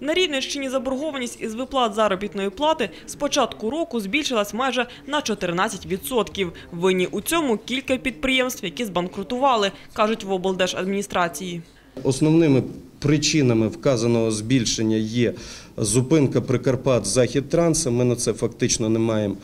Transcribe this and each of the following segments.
На Рівненщині заборгованість із виплат заробітної плати з початку року збільшилась майже на 14%. Винні у цьому кілька підприємств, які збанкрутували, кажуть в облдержадміністрації. Основними причинами вказаного збільшення є зупинка Прикарпат Західтранса. Ми на це фактично не маємо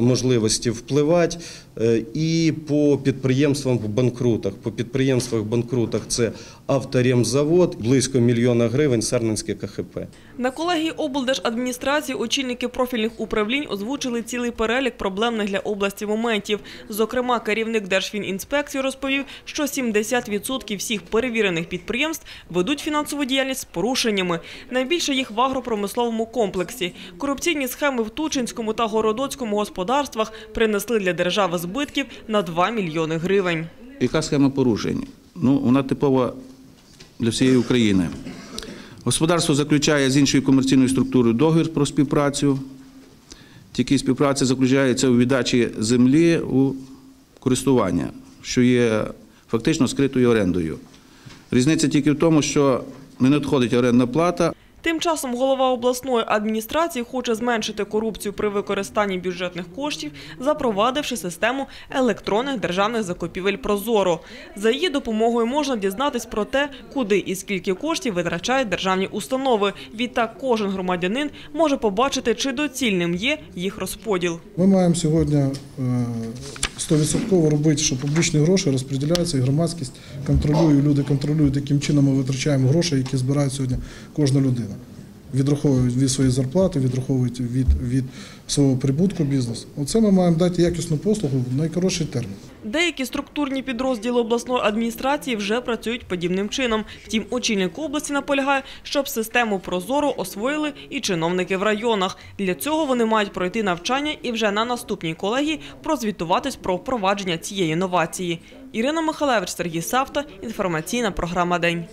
можливості впливати. Е, І по підприємствам в банкрутах. По підприємствах банкрутах це авторемзавод, близько мільйона гривень, Сарненське КХП. На колегії облдержадміністрації очільники профільних управлінь озвучили цілий перелік проблемних для області моментів. Зокрема, керівник Держфінінспекції розповів, що 70% всіх перевірених підприємств ведуть фінансову діяльність з порушеннями. Найбільше їх в агропромисловому комплексі. Корупційні схеми в Тучинському та Городоцькому господарствах принесли для держави збитків на 2 мільйони гривень. Яка схема порушень? Ну, вона типова для всієї України. Господарство заключає з іншою комерційною структурою договір про співпрацю. Тільки співпраця заключається у віддачі землі у користування, що є фактично скритою орендою. Різниця тільки в тому, що не надходить орендна плата, Тим часом голова обласної адміністрації хоче зменшити корупцію при використанні бюджетних коштів, запровадивши систему електронних державних закупівель «Прозоро». За її допомогою можна дізнатись про те, куди і скільки коштів витрачають державні установи. Відтак кожен громадянин може побачити, чи доцільним є їх розподіл. Ми маємо сьогодні 100% робити, що публічні гроші розподіляються, і громадськість контролює, люди контролюють, яким чином ми витрачаємо гроші, які збирає сьогодні кожна людина. Відраховують від своєї зарплати, відраховують від, від свого прибутку бізнесу. Оце ми маємо дати якісну послугу в найкоротший термін. Деякі структурні підрозділи обласної адміністрації вже працюють подібним чином. Втім, очільник області наполягає, щоб систему «Прозоро» освоїли і чиновники в районах. Для цього вони мають пройти навчання і вже на наступній колегії прозвітуватись про впровадження цієї новації. Ірина Михалевич, Сергій Савта. Інформаційна програма «День».